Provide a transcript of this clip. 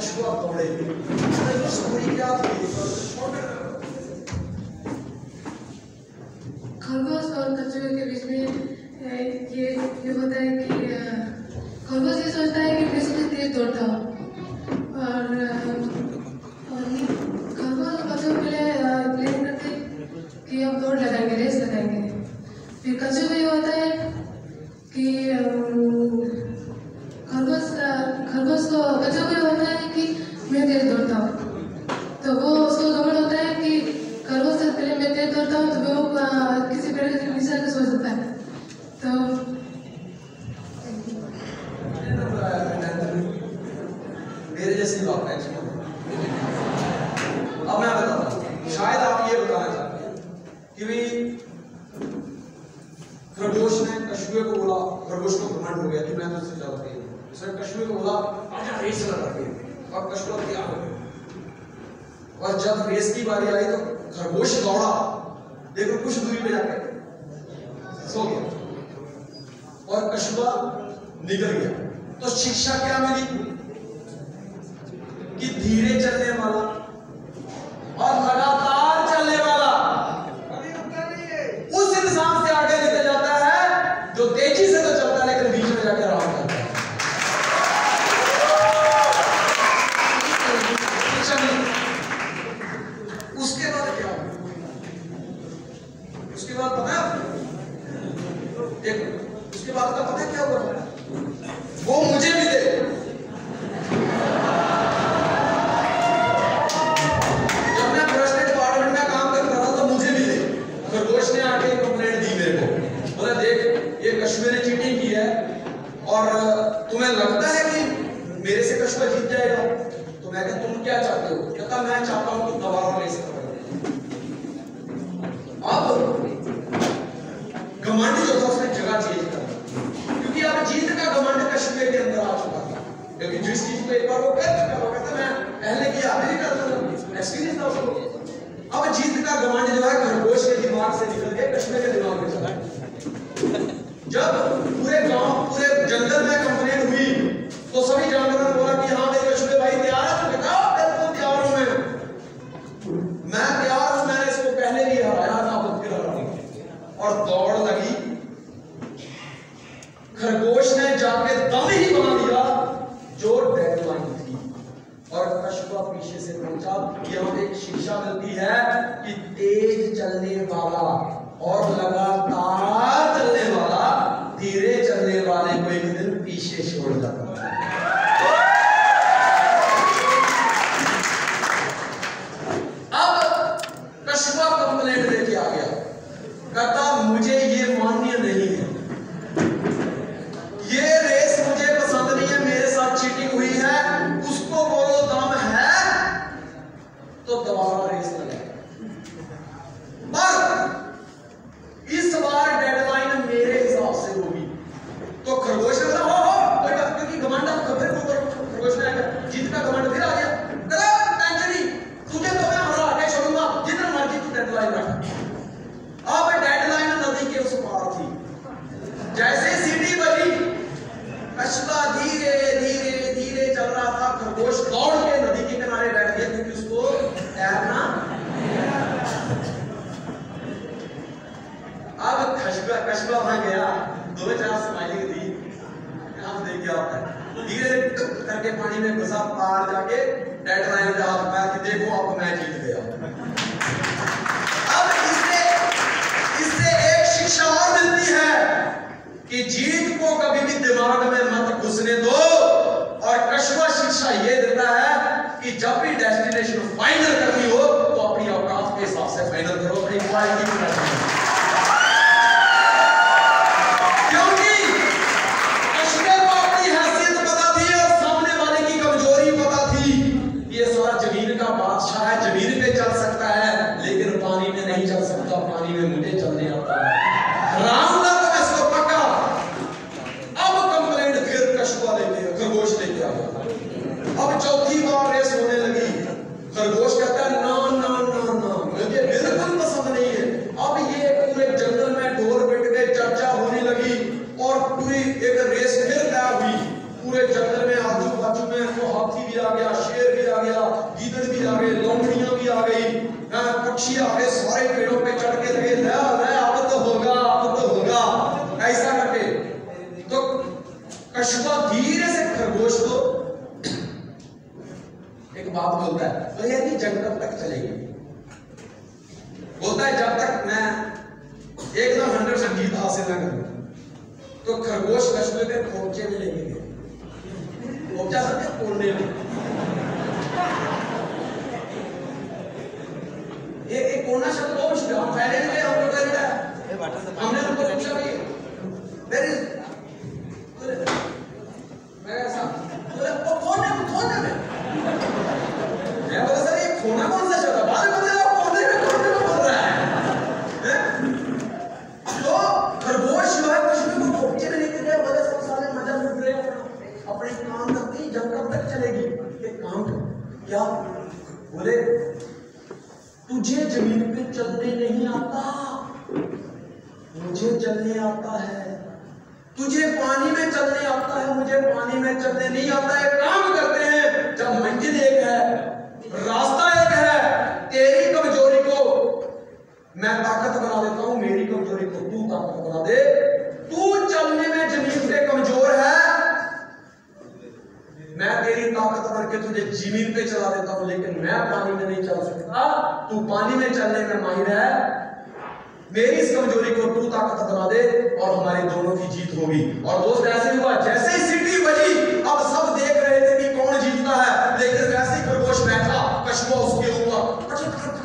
थी स्टोरी क्या थी खरगोश और कछुए के बीच में अ, ये ये होता है कि अ, खरगोश ने कछुए को बोला खरगोश को घमंड हो गया कि मैं तुझसे ज़्यादा तेज हूँ। उसने कछुए को बोला, आजा रेस लगाते हैं। अब कछुआ तैयार हो गया। और जब रेस की बारी आई तो खरगोश दौड़ा। देखो, कुछ दूरी पे जाकर सो गया। और कछुआ निकल गया। तो शिक्षा क्या मिली? कि धीरे चलने वाला और लगातार चलने वाला उस इंसान से आगे निकल जाता है जो तेज़ी से तो चलता है लेकिन बीच में जाकर आराम करता है शिक्षा मिली उसके बाद क्या हुआ? उसके बाद पता है आपको? देखो, उसके बाद का पता है क्या हुआ? वो मुझे करता था तो दी। मेरे से कछुआ जीत जाएगा? तो मैं कहता तुम क्या चाहते हो? कहता, मैं चाहता हूँ तुम दोबारा रेस करो अब घमंड जो था उसने जगह चेंज कर दी। क्योंकि अब जीत का घमंड कश्मीर के अंदर आ चुका था क्योंकि जिस चीज़ को एक बार वो कर चुका वो कहता मैं पहले किया अभी नहीं करता था एक्सपीरियंस था उसको अब जीत का घमंड जो है खरगोश के दिमाग से निकल के कश्मीर के दिमाग में चला जब पूरे गाँव पूरे जंगल में कंप्लेंट हुई तो सभी जानवरों ने बोला कि हाँ मेरे कछुए भाई तैयार है तो कहता बिल्कुल तैयार हूँ मैं मैं तैयार हूँ मैंने इसको पहले भी हराया था अब फिर हराऊँगा और दौड़ लगी खरगोश ने जाके दम ही बना दिया जो डेडलाइन थी और कछुआ पीछे से पहुँचा कि हमें एक शिक्षा मिलती है कि तेज चलने वाला और लगातार चलने वाला, धीरे चलने वाले को एक दिन पीछे छोड़ जाता है अब कछुआ कंप्लेंट लेके आ गया कहता मुझे ये मान्य नहीं है ये रेस मुझे पसंद नहीं है मेरे साथ चीटिंग हुई है उसको बोलो दम है तो दोबारा रेस लगाए पर इस बार डेडलाइन मेरे हिसाब से होगी तो खरगोश ने कहा हो हो कोई बात क्योंकि घमंड तो फिर को खरगोश ने कहा, जीत का घमंड फिर आ गया कहता टेंशन नहीं तुझे तो मैं हरा के छोड़ूँगा जितना मर्ज़ी तू डेडलाइन रख अब डेडलाइन नदी के उस पार थी जैसे सीटी बजी कछुआ धीरे धीरे धीरे चल रहा था, खरगोश दौड़ के नदी के किनारे बैठ गया क्योंकि उसको तैरना अब कछुआ कछुआ वहाँ गया, दो चार स्माइलिंग दी अब देख क्या होता है धीरे करके पानी में घुसा पार जाके डेडलाइन पे हाथ मार के देखो अब मैं जीत गया अब इससे इससे एक शिक्षा और मिलती है कि जीत को कभी भी दिमाग में मत घुसने दो और कछुआ शिक्षा ये देता है कि जब भी डेस्टिनेशन फाइनल करनी हो तो अपनी औकात के हिसाब से फाइनल करो, अपनी क्वालिटी के हिसाब से ज़मीन का बादशाह है, ज़मीन पे चल सकता है लेकिन पानी में नहीं चल सकता पानी में मुझे चलने आता है रामदा तो मैं इसको पक्का अब कंप्लेंट फिर कछुआ लेके खरगोश लेके आ गया अब चौथी बार रेस होने लगी खरगोश कहता है ना ना ना ना मुझे बिल्कुल पसंद नहीं है अब ये पूरे जंगल में ढोर पिट के चर्चा होने लगी और पूरी एक रेस फिर तय हुई पूरे जंगल में आजू बाजू में तो हाथी भी आ गया, शेर भी आ गया, गीदड़ भी आ गए लोमड़ियाँ भी आ गई। पक्षी आ गए सारे पेड़ों पे चढ़ के लगे ले तो होगा, अब तो होगा। ऐसा करके तो कछुआ धीरे से खरगोश को एक बात बोलता है तो ये कि जंग कब तक चलेगी? बोलता है, जब तक मैं एकदम हंड्रेड से जीत हासिल न करूँ तो खरगोश कछुए के खोपचे में खोपचा सकते कोने में ये एक कोना शब्द बहुत मुश्किल है हम पहले भी गए हम लोग करीब है हमने उनको पूछा भाई देयर इज़ मैं ऐसा बोले वो कोने में कोने में मैं बोला सर ये खोना कौन सा शब्द है बाद में बताया कोने में कोने में बोल रहा है हैं? तो खरगोश जो है कुछ भी को खोपचे में लेके गए बोले सब सारे मज़ा लूट रहे हैं अपना अपने काम करते ही जब कब तक चलेगी ये काम कर क्या बोले? तुझे ज़मीन पे चलने नहीं आता। मुझे चलने आता है। तुझे पानी में चलने आता है। मुझे पानी में चलने नहीं आता। है काम करते हैं, जब मंजिल एक है, रास्ता एक है, तेरी कमज़ोरी को मैं ताकत बना देता मैं तुझे ज़मीन पे चला देता हूँ, लेकिन मैं पानी में नहीं चल सकता। तू पानी में चलने में माहिर है। मेरी इस कमज़ोरी को तू ताकत बना दे और हमारी दोनों की जीत होगी। और दोस्त, ऐसे हुआ। जैसे ही सिटी बजी अब सब देख रहे थे कि कौन जीतता है। लेकिन वैसे ही खरगोश बैठा कशवा उसके ऊपर। अच्छा,